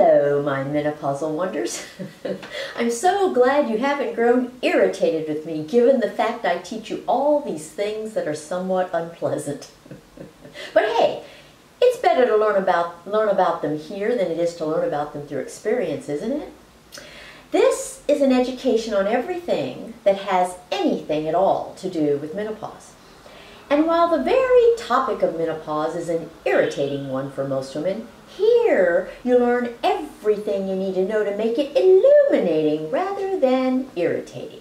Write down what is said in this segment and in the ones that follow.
Hello, my menopausal wonders. I'm so glad you haven't grown irritated with me given the fact I teach you all these things that are somewhat unpleasant. but hey, it's better to learn about, learn about them here than it is to learn about them through experience, isn't it? This is an education on everything that has anything at all to do with menopause. And while the very topic of menopause is an irritating one for most women, here you learn everything you need to know to make it illuminating rather than irritating.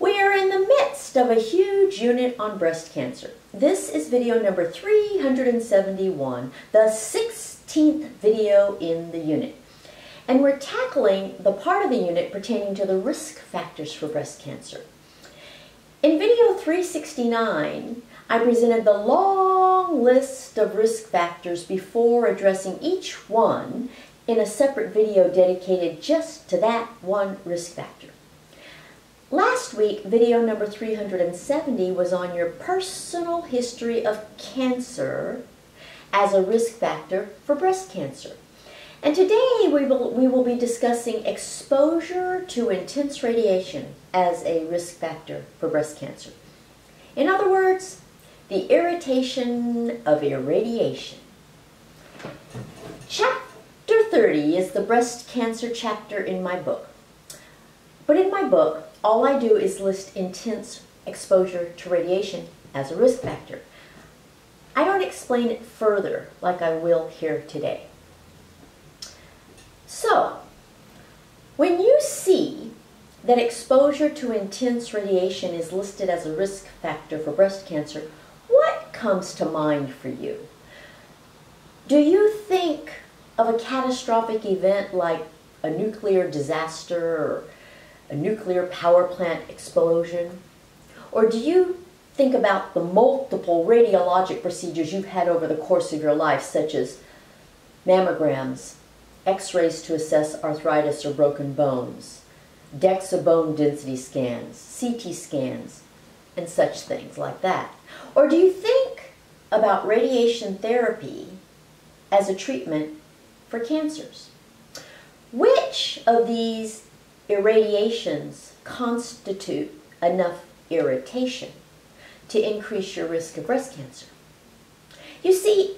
We are in the midst of a huge unit on breast cancer. This is video number 371, the 16th video in the unit. And we're tackling the part of the unit pertaining to the risk factors for breast cancer. In video 369, I presented the long list of risk factors before addressing each one in a separate video dedicated just to that one risk factor. Last week, video number 370 was on your personal history of cancer as a risk factor for breast cancer. And today we will, we will be discussing exposure to intense radiation as a risk factor for breast cancer. In other words, the irritation of irradiation. Chapter 30 is the breast cancer chapter in my book. But in my book, all I do is list intense exposure to radiation as a risk factor. I don't explain it further like I will here today. So, when you see that exposure to intense radiation is listed as a risk factor for breast cancer, what comes to mind for you? Do you think of a catastrophic event like a nuclear disaster or a nuclear power plant explosion? Or do you think about the multiple radiologic procedures you've had over the course of your life, such as mammograms, x-rays to assess arthritis or broken bones, DEXA bone density scans, CT scans, and such things like that? Or do you think about radiation therapy as a treatment for cancers? Which of these irradiations constitute enough irritation to increase your risk of breast cancer? You see,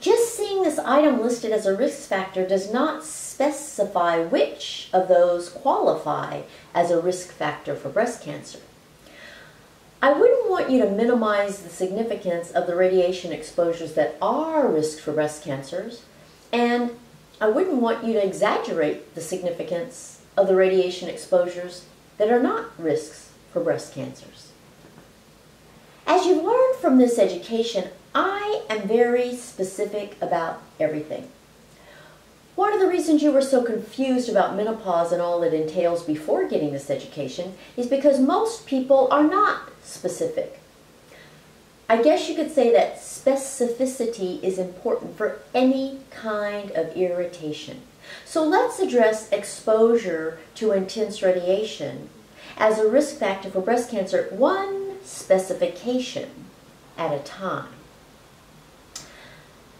just seeing this item listed as a risk factor does not specify which of those qualify as a risk factor for breast cancer. I wouldn't want you to minimize the significance of the radiation exposures that are risks for breast cancers, and I wouldn't want you to exaggerate the significance of the radiation exposures that are not risks for breast cancers. As you've learned from this education, I am very specific about everything. One of the reasons you were so confused about menopause and all it entails before getting this education is because most people are not specific. I guess you could say that specificity is important for any kind of irritation. So let's address exposure to intense radiation as a risk factor for breast cancer, one specification at a time.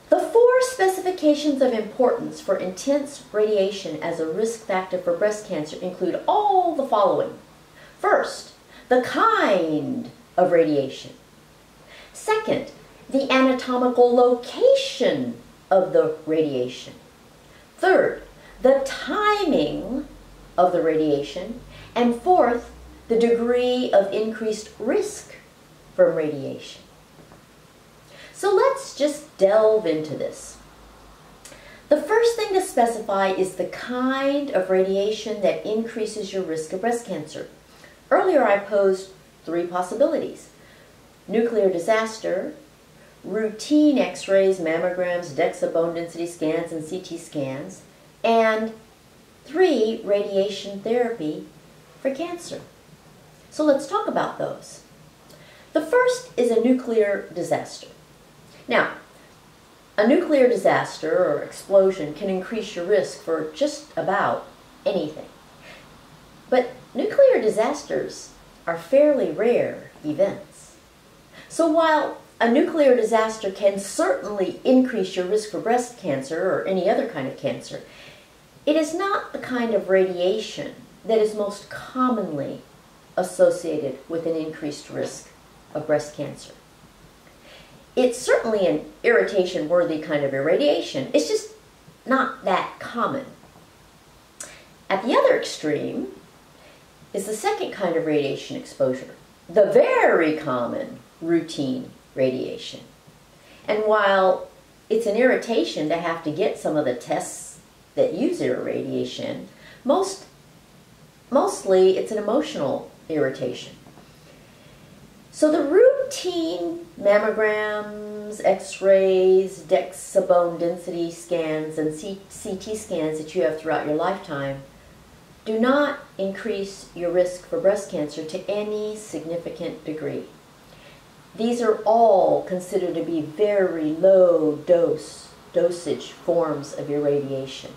The four specifications of importance for intense radiation as a risk factor for breast cancer include all the following. First, the kind of radiation. Second, the anatomical location of the radiation. Third, the timing of the radiation. And fourth, the degree of increased risk from radiation. So let's just delve into this. The first thing to specify is the kind of radiation that increases your risk of breast cancer. Earlier I posed three possibilities. Nuclear disaster, routine x-rays, mammograms, DEXA bone density scans, and CT scans, and three, radiation therapy for cancer. So let's talk about those. The first is a nuclear disaster. Now, a nuclear disaster or explosion can increase your risk for just about anything. But nuclear disasters are fairly rare events. So while a nuclear disaster can certainly increase your risk for breast cancer or any other kind of cancer, it is not the kind of radiation that is most commonly associated with an increased risk of breast cancer. It's certainly an irritation worthy kind of irradiation. It's just not that common. At the other extreme is the second kind of radiation exposure, the very common routine radiation. And while it's an irritation to have to get some of the tests that use irradiation, most, mostly it's an emotional irritation. So the routine mammograms, x-rays, DEXA bone density scans, and CT scans that you have throughout your lifetime do not increase your risk for breast cancer to any significant degree. These are all considered to be very low dose, dosage forms of irradiation.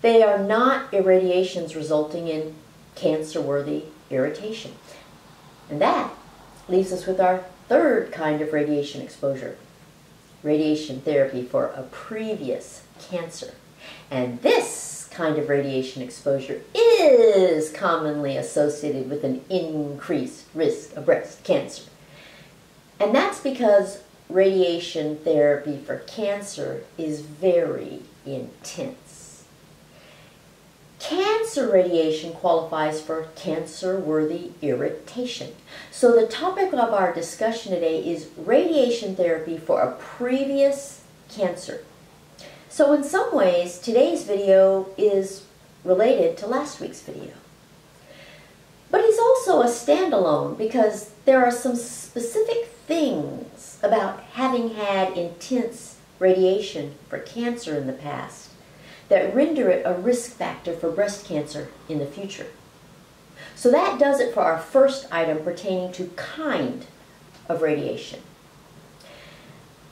They are not irradiations resulting in cancer-worthy irritation. And that leaves us with our third kind of radiation exposure, radiation therapy for a previous cancer. And this kind of radiation exposure is commonly associated with an increased risk of breast cancer. And that's because radiation therapy for cancer is very intense. Cancer radiation qualifies for cancer-worthy irritation. So the topic of our discussion today is radiation therapy for a previous cancer. So in some ways, today's video is related to last week's video. But he's also a standalone because there are some specific things about having had intense radiation for cancer in the past that render it a risk factor for breast cancer in the future. So that does it for our first item pertaining to kind of radiation.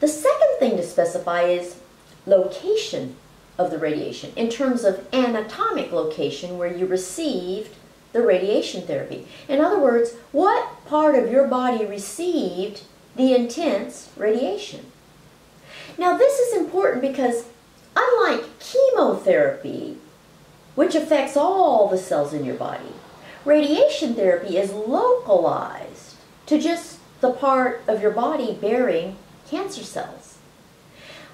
The second thing to specify is location of the radiation in terms of anatomic location where you received the radiation therapy. In other words, what part of your body received the intense radiation? Now this is important because unlike chemotherapy, which affects all the cells in your body, radiation therapy is localized to just the part of your body bearing cancer cells.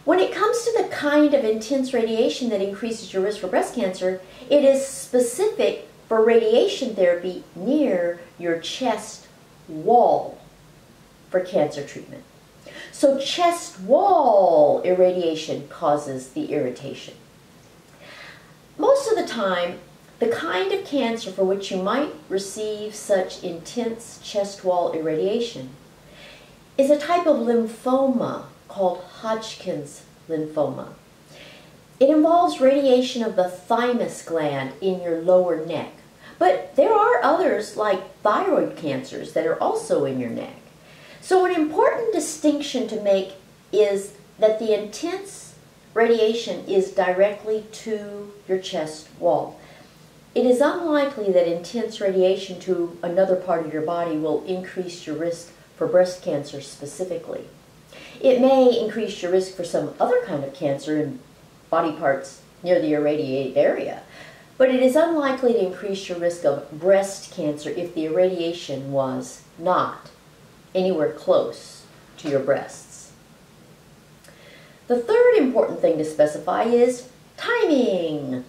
When it comes to the kind of intense radiation that increases your risk for breast cancer, it is specific for radiation therapy near your chest wall for cancer treatment. So chest wall irradiation causes the irritation. Most of the time, the kind of cancer for which you might receive such intense chest wall irradiation is a type of lymphoma called Hodgkin's lymphoma. It involves radiation of the thymus gland in your lower neck. But there are others like thyroid cancers that are also in your neck. So an important distinction to make is that the intense radiation is directly to your chest wall. It is unlikely that intense radiation to another part of your body will increase your risk for breast cancer specifically. It may increase your risk for some other kind of cancer in body parts near the irradiated area, but it is unlikely to increase your risk of breast cancer if the irradiation was not anywhere close to your breasts. The third important thing to specify is timing.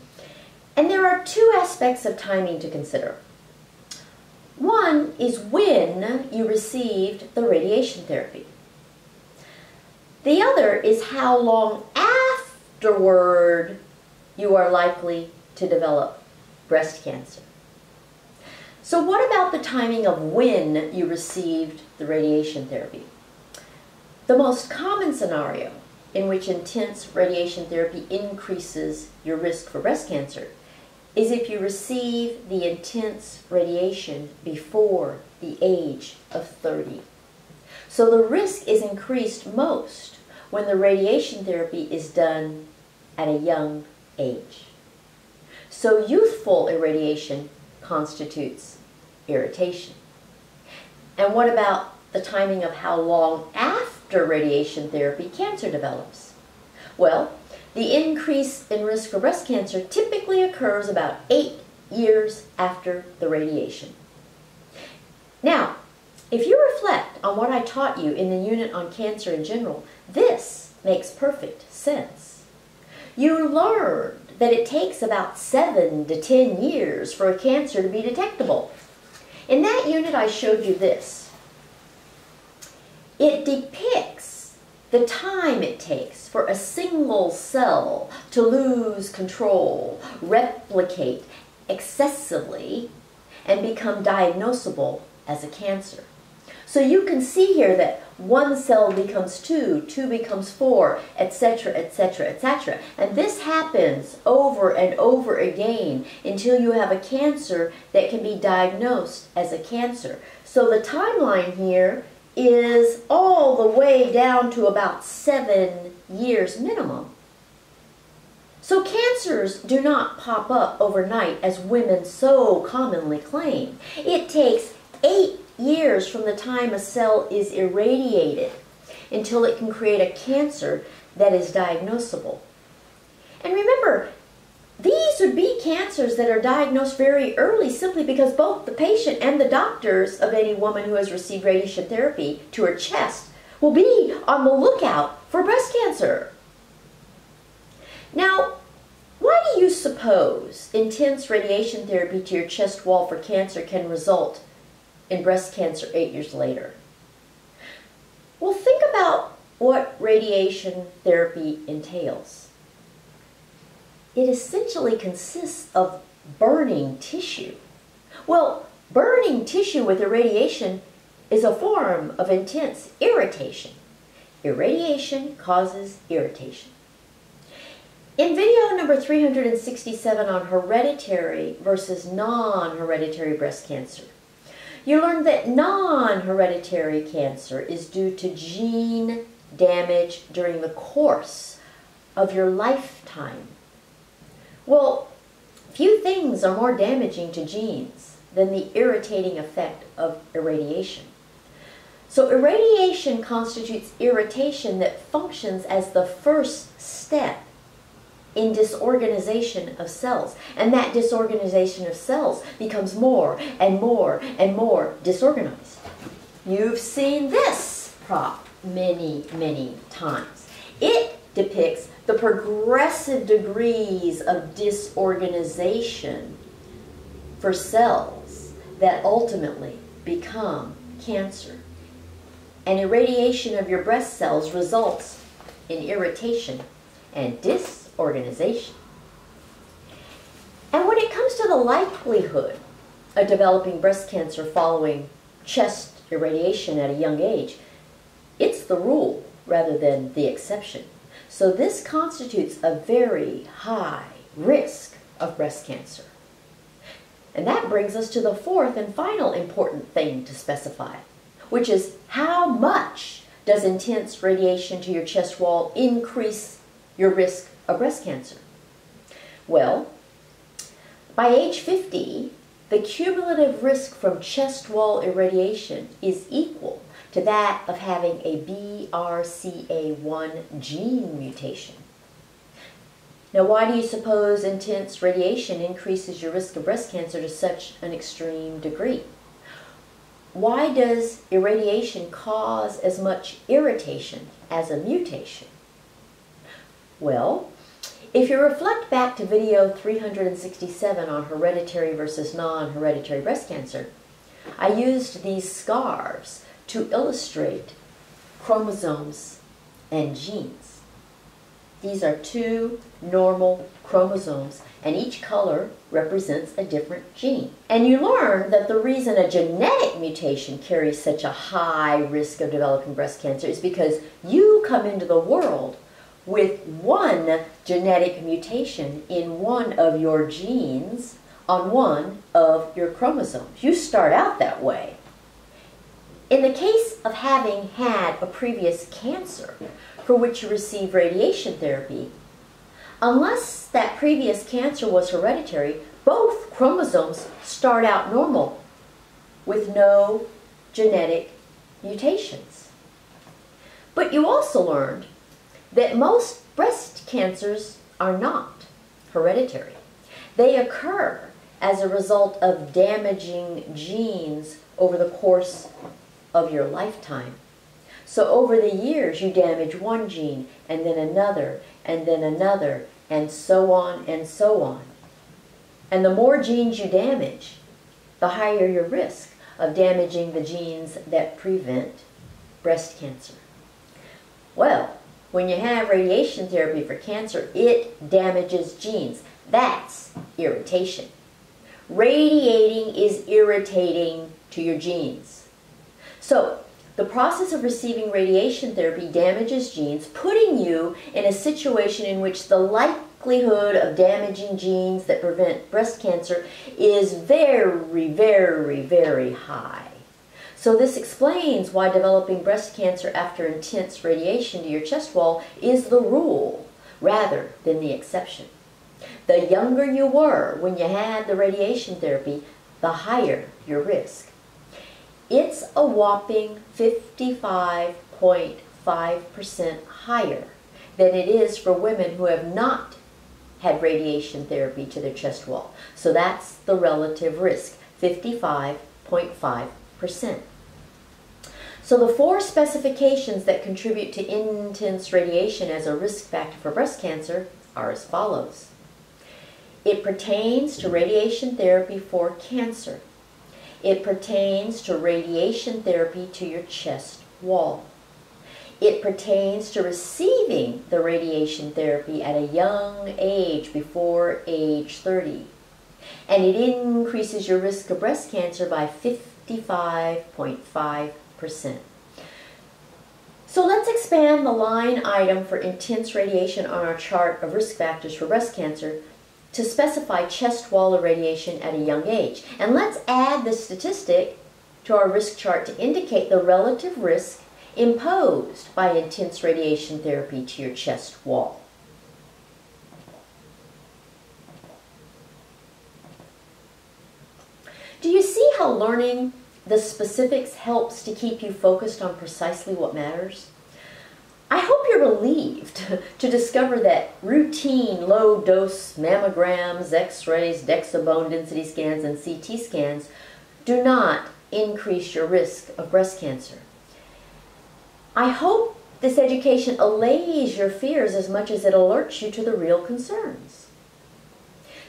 And there are two aspects of timing to consider. One is when you received the radiation therapy. The other is how long afterward you are likely to develop breast cancer. So what about the timing of when you received the radiation therapy? The most common scenario in which intense radiation therapy increases your risk for breast cancer is if you receive the intense radiation before the age of 30. So the risk is increased most when the radiation therapy is done at a young age. So youthful irradiation constitutes irritation. And what about the timing of how long after radiation therapy cancer develops? Well, the increase in risk for breast cancer typically occurs about eight years after the radiation. Now, if you reflect on what I taught you in the unit on cancer in general, this makes perfect sense. You learned that it takes about seven to ten years for a cancer to be detectable. In that unit, I showed you this. It depicts the time it takes for a single cell to lose control, replicate excessively, and become diagnosable as a cancer. So you can see here that one cell becomes two, two becomes four, etc., etc., etc. And this happens over and over again until you have a cancer that can be diagnosed as a cancer. So the timeline here is all the way down to about seven years minimum. So cancers do not pop up overnight as women so commonly claim. It takes years from the time a cell is irradiated until it can create a cancer that is diagnosable. And remember, these would be cancers that are diagnosed very early simply because both the patient and the doctors of any woman who has received radiation therapy to her chest will be on the lookout for breast cancer. Now, why do you suppose intense radiation therapy to your chest wall for cancer can result in breast cancer eight years later. Well, think about what radiation therapy entails. It essentially consists of burning tissue. Well, burning tissue with irradiation is a form of intense irritation. Irradiation causes irritation. In video number 367 on hereditary versus non-hereditary breast cancer, you learned that non-hereditary cancer is due to gene damage during the course of your lifetime. Well, few things are more damaging to genes than the irritating effect of irradiation. So irradiation constitutes irritation that functions as the first step in disorganization of cells. And that disorganization of cells becomes more and more and more disorganized. You've seen this prop many, many times. It depicts the progressive degrees of disorganization for cells that ultimately become cancer. And irradiation of your breast cells results in irritation and dis organization. And when it comes to the likelihood of developing breast cancer following chest irradiation at a young age, it's the rule rather than the exception. So this constitutes a very high risk of breast cancer. And that brings us to the fourth and final important thing to specify, which is how much does intense radiation to your chest wall increase your risk of breast cancer? Well, by age 50, the cumulative risk from chest wall irradiation is equal to that of having a BRCA1 gene mutation. Now, why do you suppose intense radiation increases your risk of breast cancer to such an extreme degree? Why does irradiation cause as much irritation as a mutation? Well, if you reflect back to video 367 on hereditary versus non-hereditary breast cancer, I used these scars to illustrate chromosomes and genes. These are two normal chromosomes and each color represents a different gene. And you learn that the reason a genetic mutation carries such a high risk of developing breast cancer is because you come into the world with one genetic mutation in one of your genes on one of your chromosomes. You start out that way. In the case of having had a previous cancer for which you receive radiation therapy, unless that previous cancer was hereditary, both chromosomes start out normal with no genetic mutations. But you also learned that most breast cancers are not hereditary. They occur as a result of damaging genes over the course of your lifetime. So over the years, you damage one gene, and then another, and then another, and so on and so on. And the more genes you damage, the higher your risk of damaging the genes that prevent breast cancer. Well, when you have radiation therapy for cancer, it damages genes. That's irritation. Radiating is irritating to your genes. So, the process of receiving radiation therapy damages genes, putting you in a situation in which the likelihood of damaging genes that prevent breast cancer is very, very, very high. So this explains why developing breast cancer after intense radiation to your chest wall is the rule rather than the exception. The younger you were when you had the radiation therapy, the higher your risk. It's a whopping 55.5% higher than it is for women who have not had radiation therapy to their chest wall. So that's the relative risk, 55.5%. So the four specifications that contribute to intense radiation as a risk factor for breast cancer are as follows. It pertains to radiation therapy for cancer. It pertains to radiation therapy to your chest wall. It pertains to receiving the radiation therapy at a young age before age 30. And it increases your risk of breast cancer by 55.5%. So let's expand the line item for intense radiation on our chart of risk factors for breast cancer to specify chest wall irradiation at a young age. And let's add the statistic to our risk chart to indicate the relative risk imposed by intense radiation therapy to your chest wall. Do you see how learning the specifics helps to keep you focused on precisely what matters? I hope you're relieved to discover that routine low-dose mammograms, x-rays, DEXA bone density scans, and CT scans do not increase your risk of breast cancer. I hope this education allays your fears as much as it alerts you to the real concerns.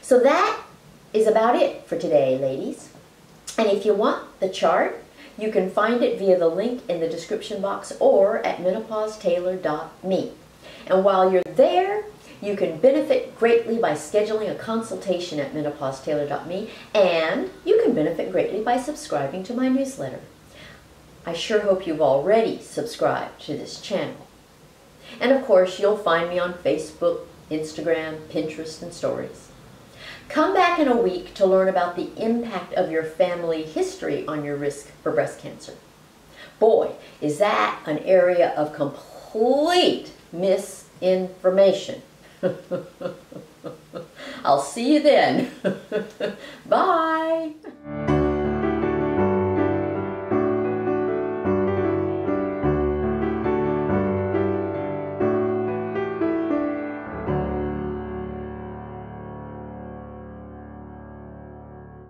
So that is about it for today, ladies. And if you want the chart you can find it via the link in the description box or at menopausetaylor.me. And while you're there, you can benefit greatly by scheduling a consultation at menopausetaylor.me and you can benefit greatly by subscribing to my newsletter. I sure hope you've already subscribed to this channel. And of course, you'll find me on Facebook, Instagram, Pinterest, and Stories. Come back in a week to learn about the impact of your family history on your risk for breast cancer. Boy, is that an area of complete misinformation. I'll see you then. Bye.